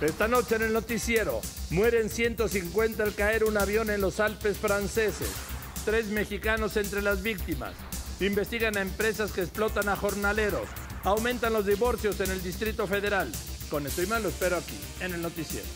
Esta noche en el noticiero, mueren 150 al caer un avión en los Alpes franceses. Tres mexicanos entre las víctimas. Investigan a empresas que explotan a jornaleros. Aumentan los divorcios en el Distrito Federal. Con esto y más lo espero aquí, en el noticiero.